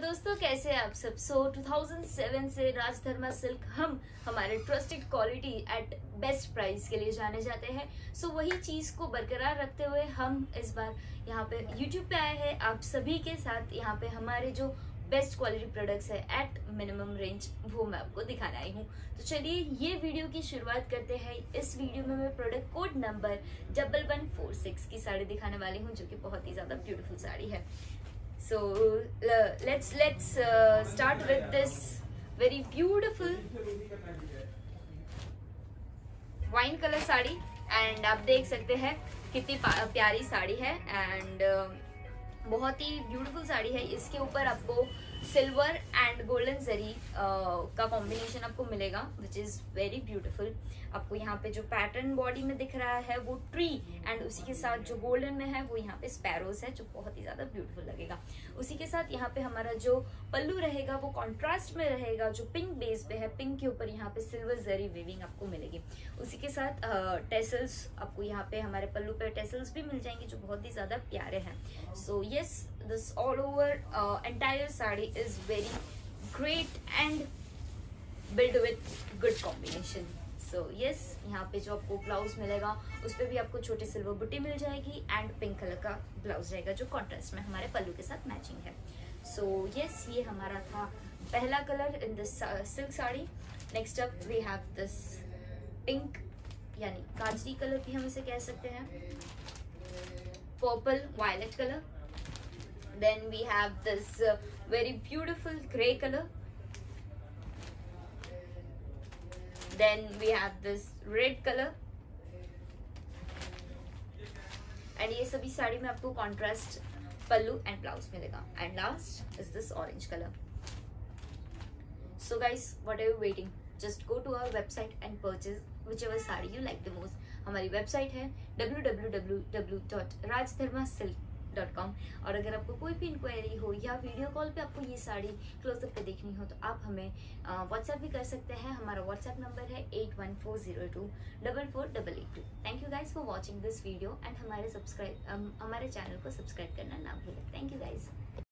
दोस्तों कैसे आप सब? सो so, 2007 से राजधर्मा सिल्क हम हमारे trusted quality at best price के लिए जाने जाते हैं। सो so, वही चीज़ को बरकरार रखते हुए हम इस बार यहाँ पे YouTube पे आए हैं। आप सभी के साथ यहाँ पे हमारे जो बेस्ट क्वालिटी प्रोडक्ट्स है एट मिनिमम रेंज वो मैं आपको दिखाने आई हूँ। तो चलिए ये वीडियो की शुरुआत करते हैं। इस वीडियो में मैं product code number double one four six की साड़ी दिखाने वाली हूँ जो कि बहुत ही ज़्यादा ब्यूटीफुल साड़ी है। So uh, let's let's uh, start with this very beautiful wine colour sari and आप देख सकते हैं कितनी प्यारी साड़ी है। एंड uh, बहुत ही ब्यूटीफुल साड़ी है। इसके ऊपर आपको सिल्वर एंड गोल्डन जरी का कॉम्बिनेशन आपको मिलेगा विच इज़ वेरी ब्यूटीफुल आपको यहाँ पे जो पैटर्न बॉडी में दिख रहा है, वो ट्री एंड उसी के साथ जो गोल्डन में है, वो यहाँ पे स्पैरोज है, जो बहुत ही ज़्यादा ब्यूटीफुल लगेगा. उसी के साथ यहाँ पे हमारा जो पल्लू रहेगा, वो कॉन्ट्रास्ट में रहेगा, जो पिंक बेस पे है पिंक के ऊपर यहाँ पे सिल्वर जरी विविंग आपको मिलेगी. उसी के साथ टेसल्स आपको यहाँ पे हमारे पल्लू पे टेसल्स भी मिल जाएँगे, जो बहुत ही ज़्यादा प्यारे हैं. So yes this all over entire sari is very great and built with good combination. So, yes, यहाँ पे जो आपको ब्लाउज मिलेगा उस पर भी आपको छोटी सिल्वर बुट्टी मिल जाएगी एंड पिंक कलर का ब्लाउज रहेगा जो कॉन्ट्रास्ट में हमारे पल्लू के साथ मैचिंग है. सो so, यस yes, ये हमारा था पहला colour in this silk sari next up we have this pink यानी काजरी कलर भी हम इसे कह सकते हैं. Purple violet colour then we have this uh, very beautiful gray color. Then we have this red color. And ये सभी साड़ी में आपको कॉन्ट्रास्ट पल्लू एंड ब्लाउज मिलेगा. And last is this orange colour so guys what are you waiting just go to our website and purchase whichever sari you like the most हमारी website है W W W W dot Rajdharma silk dot com और अगर आपको कोई भी inquiry हो या video call पे आपको ये साड़ी क्लोजअप पे देखनी हो तो आप हमें व्हाट्सएप भी कर सकते हैं। हमारा व्हाट्सएप नंबर है eight one four zero two double four double eight two thank you guys for watching this video and हमारे सब्सक्राइब हमारे चैनल को सब्सक्राइब करना ना भूलें। Thank you guys